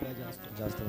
जास्त जास्त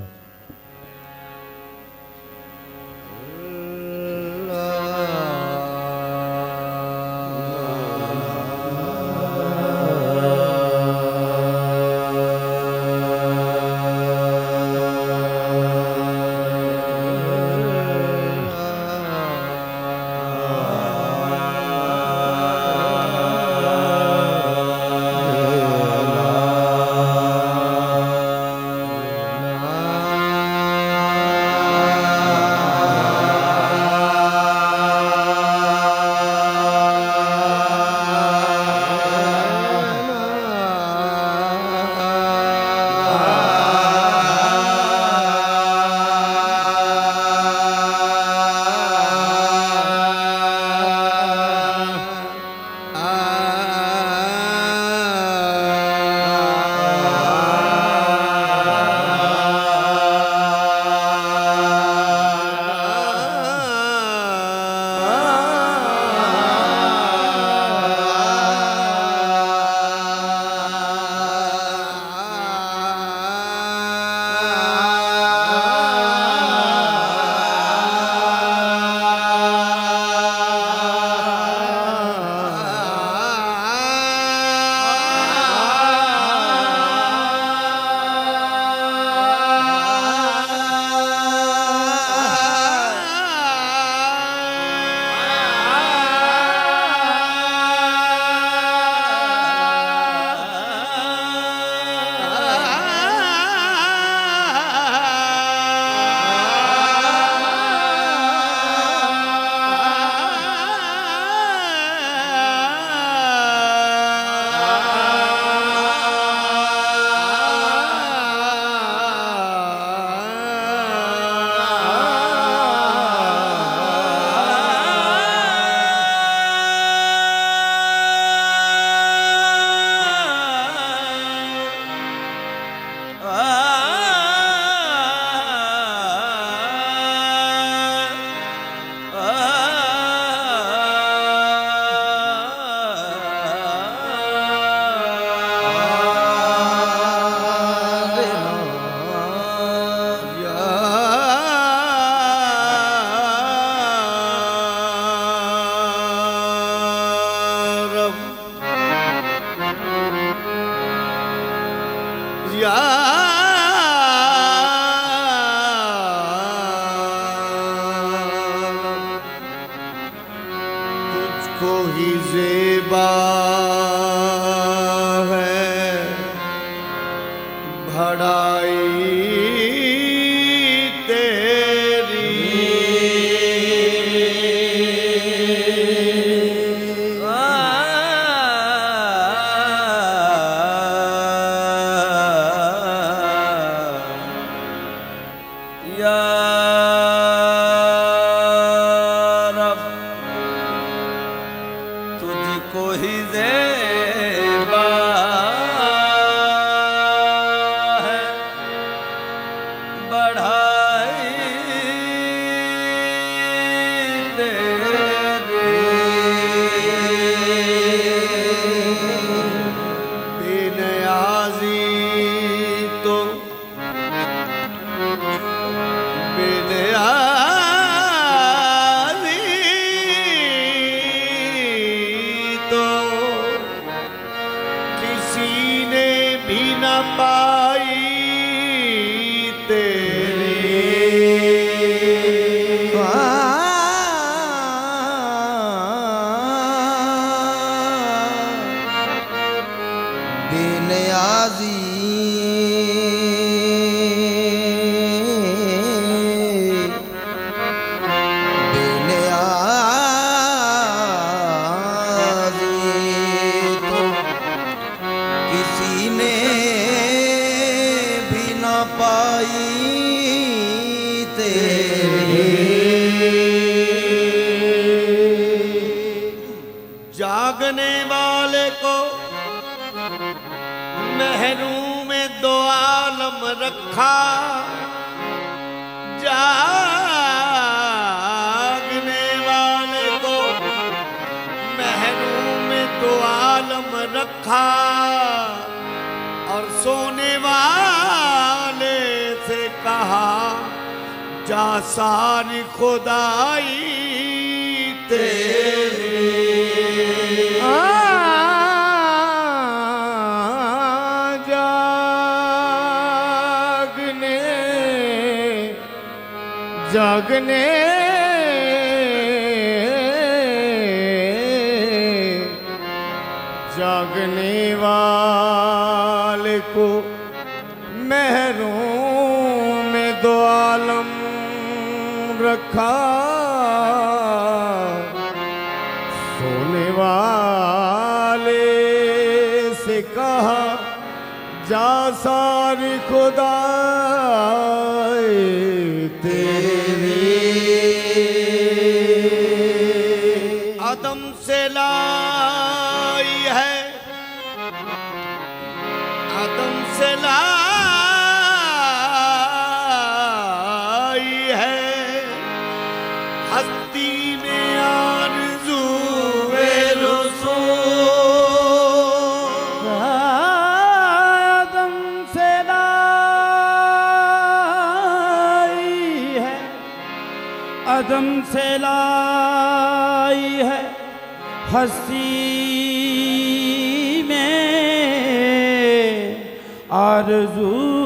রাজি जागने। जागने वाले को महरों में दो आलम रखा। सोने वाले से कहा, जा सारी खुदा अदम से लाई है हसी में आरज़ू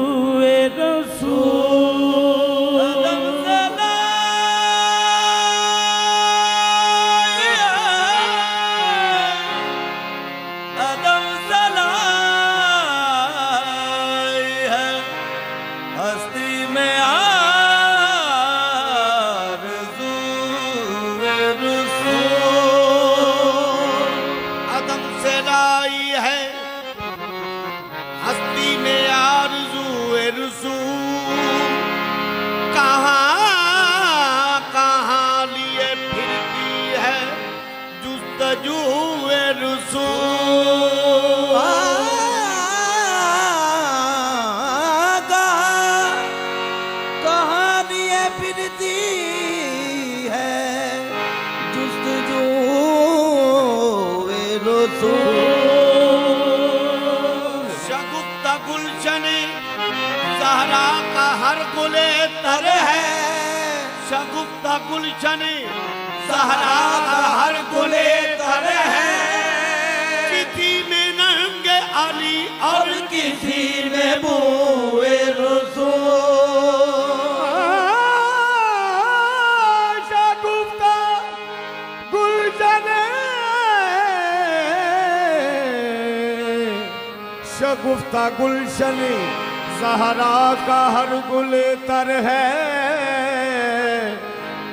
शगुफ्ता गुलशन सहरा का हर गुले तर है। शगुफ्ता गुलशन सहरा का हर गुले तर है। किसी में नंग अली और किसी में बुए। शगुफ्ता गुलशन, सहरा का हर गुल तर है।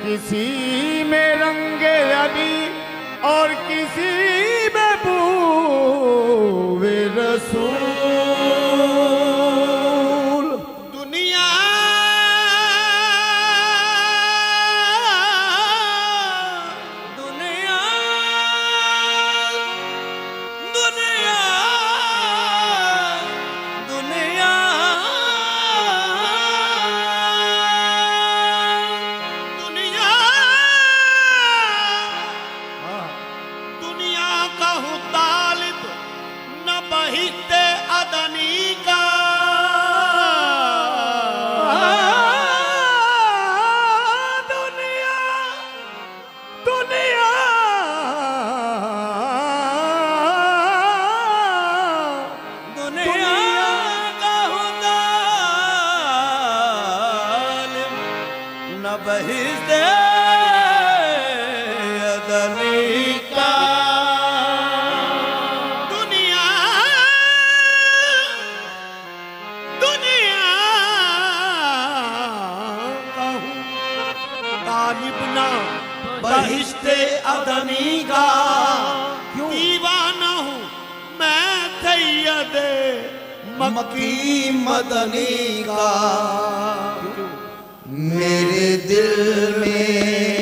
किसी में रंगे अली और किसी में बूवे बहिश्ते अदनी का दीवाना हूँ मैं सैयद मक्की मदनी का मेरे दिल में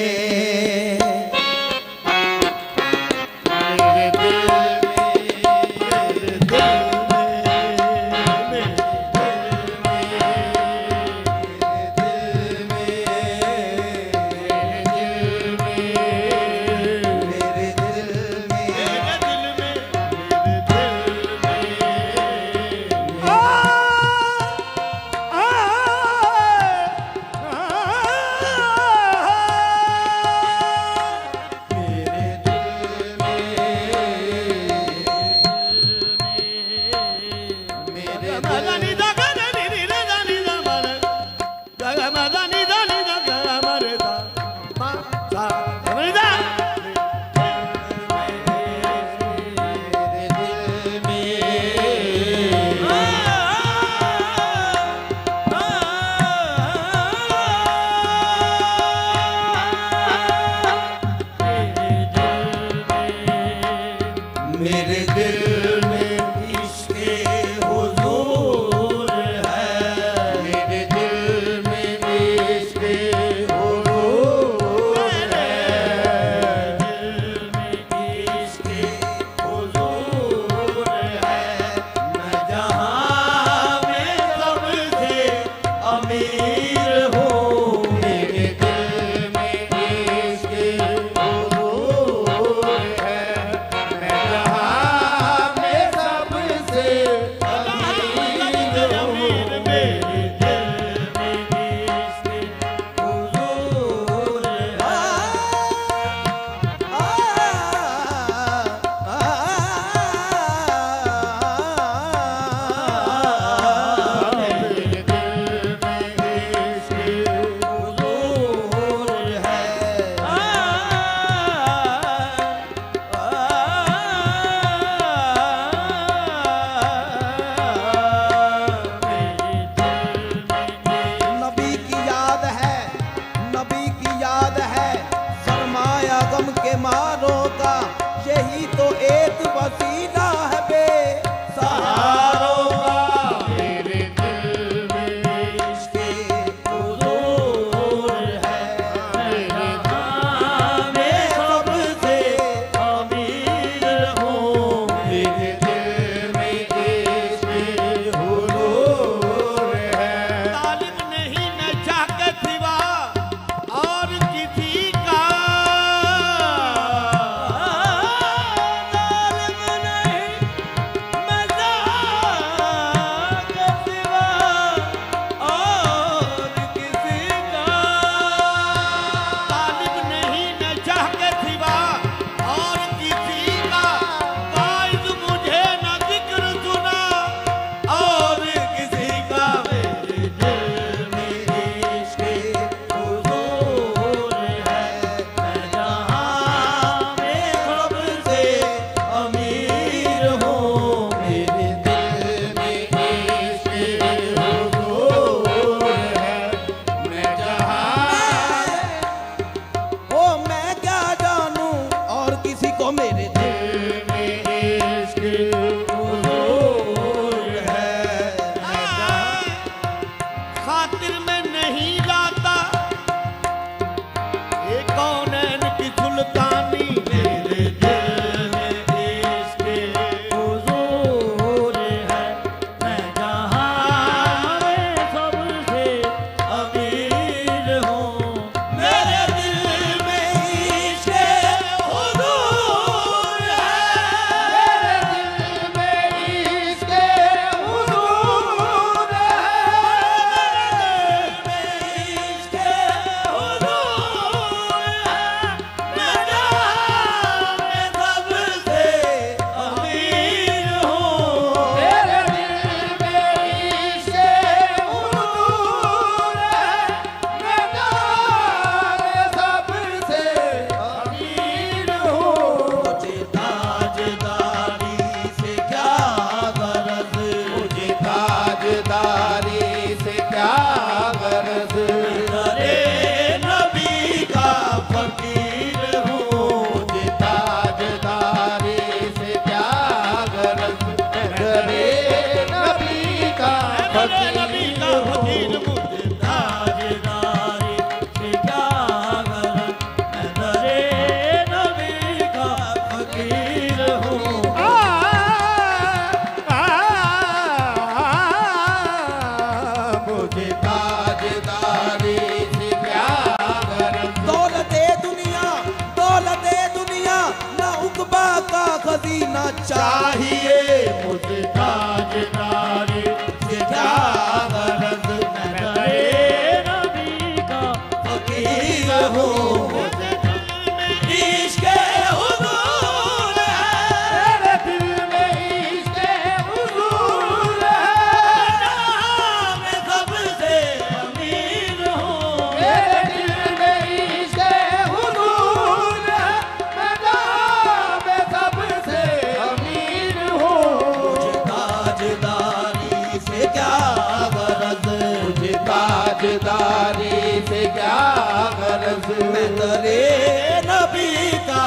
नबी का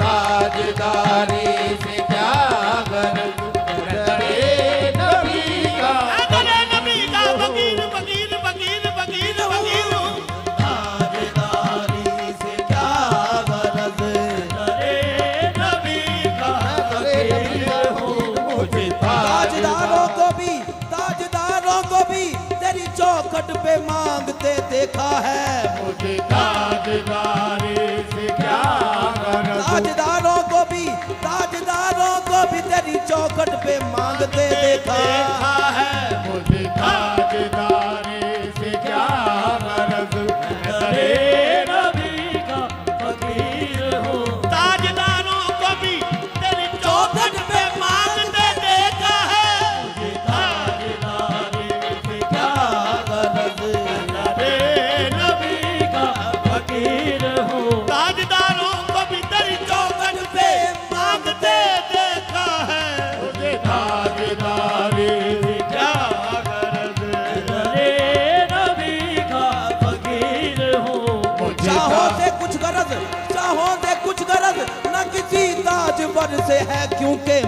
ताजदारी से क्या था है। मुझे ताजदारे से क्या ताजदारों को भी ताजदारों को भी तेरी चौखट पे मांगते देखा है। você é um quê,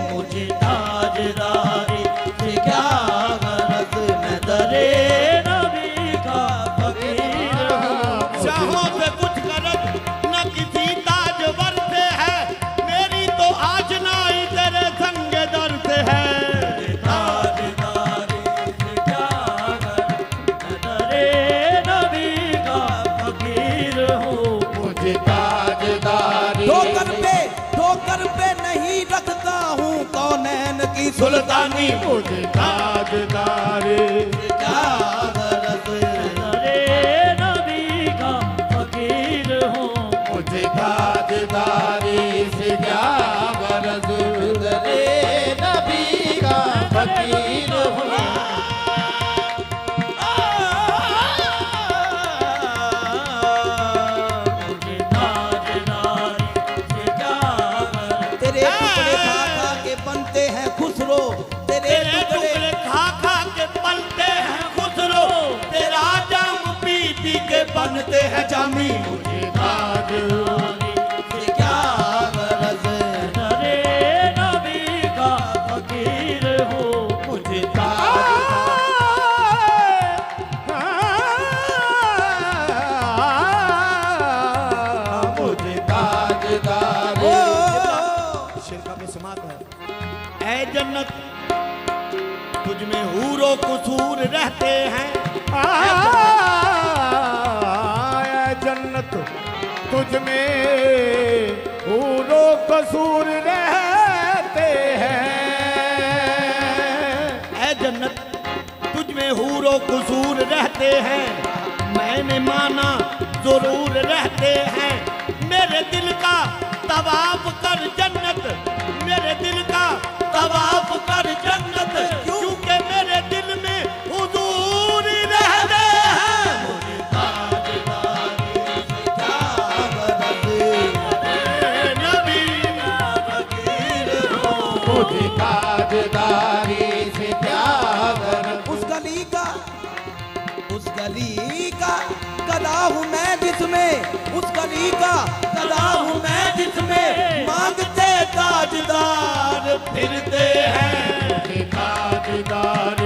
ਸੁਲਤਾਨੀ ਮੁਝ ਤਾਜਦਾਰੇ ਤਾਜ कसूर रहते हैं। जन्नत, तुझ में हूरो कसूर रहते हैं। मैंने माना ज़रूर रहते हैं। मेरे दिल का तवाब कर जन्नत। ताजदार फिरते हैं। ताजदार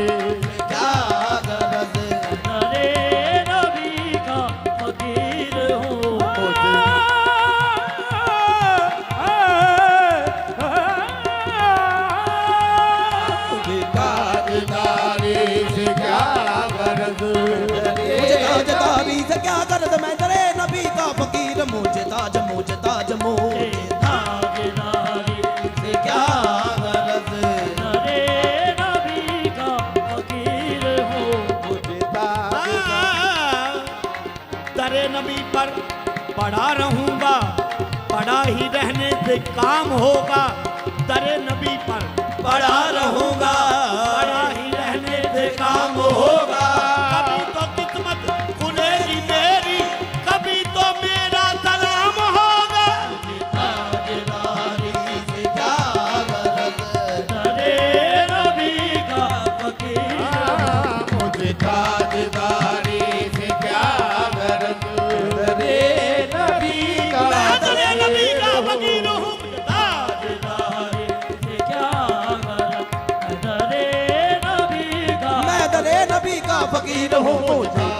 काम होगा। とうと。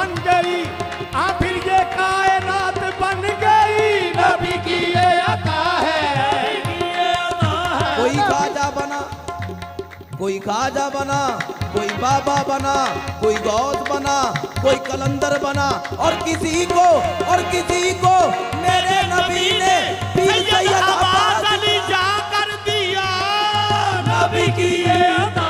बन गई आखिर ये कायनात बन गई। नबी की ये अता है। कोई खाजा बना कोई खाजा बना कोई बाबा बना कोई गौत बना कोई कलंदर बना और किसी को और किसी को मेरे नबी ने पीर सैयद अब्बास अली जा दिया। नबी की ये अता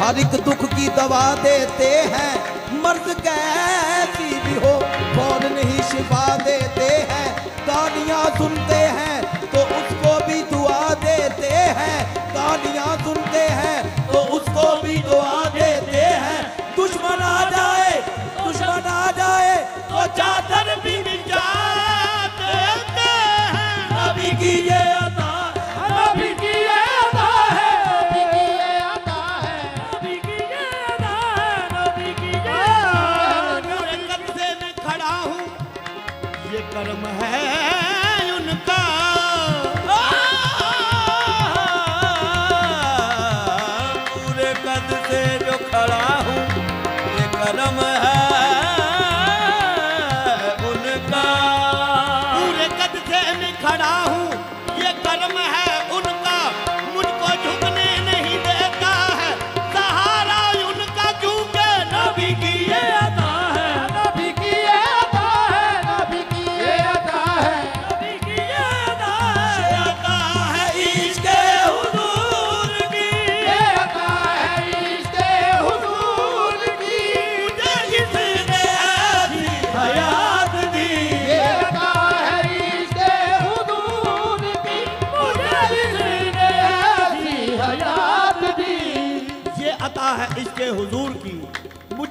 हर एक दुख की दवा देते हैं। मर्द कैसी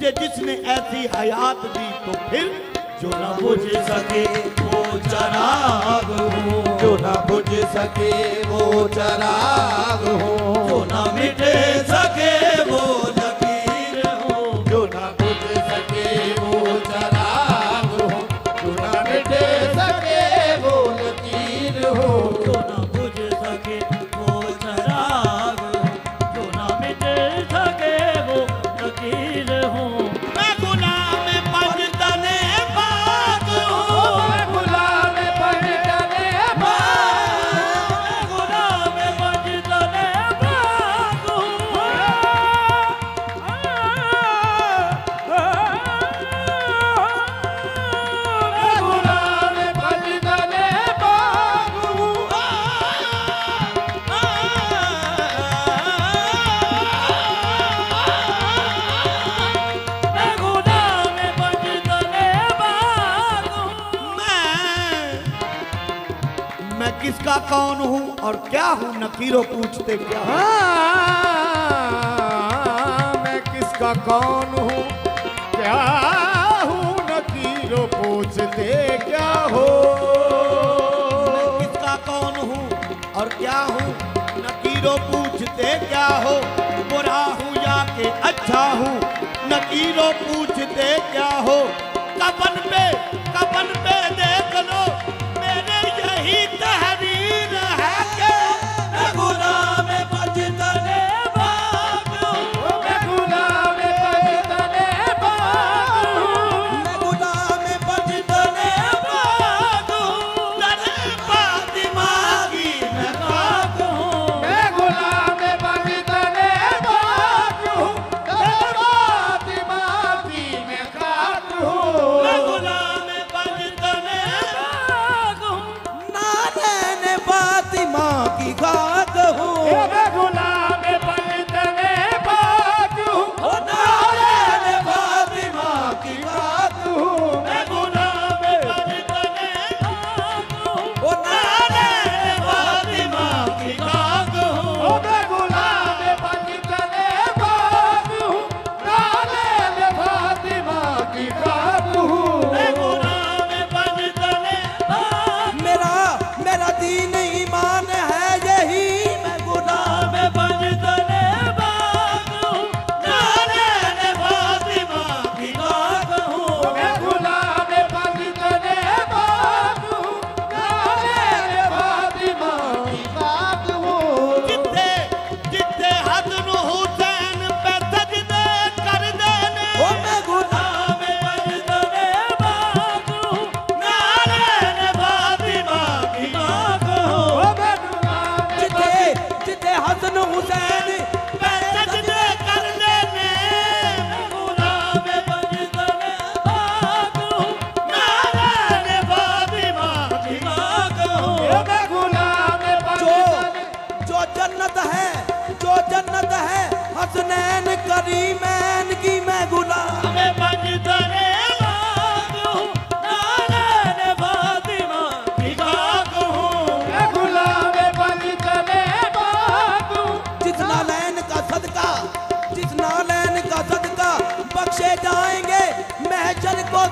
तुझे जिसने ऐसी हयात दी तो फिर जो ना बुझ सके वो चराग हो। जो ना बुझ सके वो चराग हो। जो न मिटे सके वो जो पूछते क्या हाँ, मैं किसका कौन हूँ? क्या हूँ? नकीरो पूछते क्या हो? मैं किसका कौन हूँ? और क्या हूँ? नकीरो पूछते क्या हो? बुरा हूँ या के अच्छा हूँ? नकीरो पूछते क्या हो?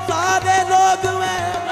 सारे लोग में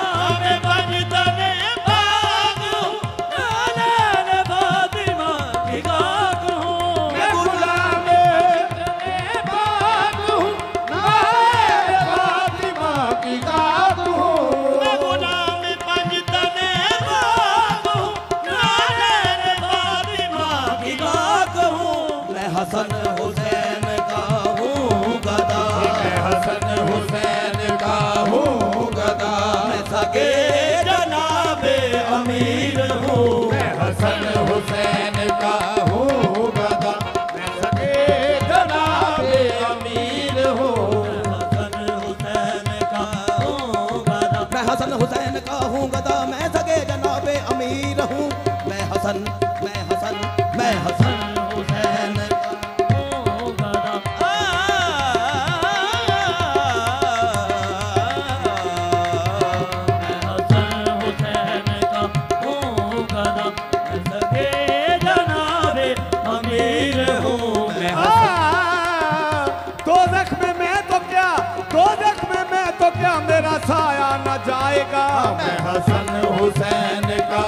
हसन हुसैन का।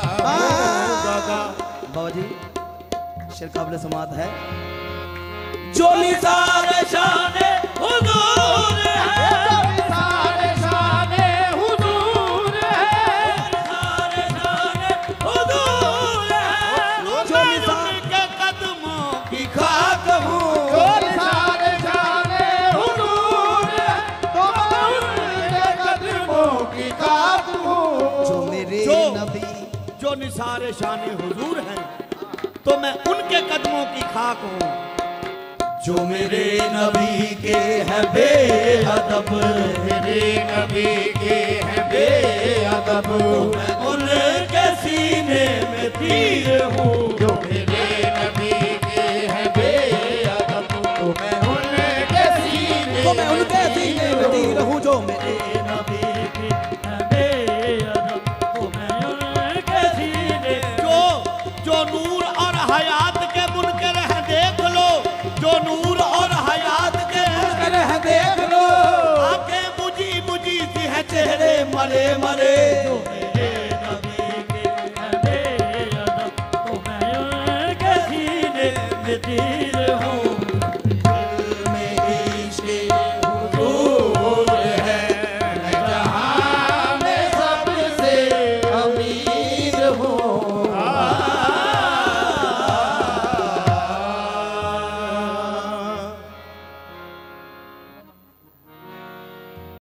बाबा जी शेर काबले समात है। जो निसार शान हुजूर है। जो निसार शान हुजूर हैं तो मैं उनके कदमों की खाक हूँ। जो मेरे नबी के है बेअदब मेरे नबी के है बेअदब मैं उनके सीने में तीर हूँ। जो मेरे नबी के है बेअदब तो मैं उनके सीने तो मैं उनके सीने में तीर हूँ जो मेरे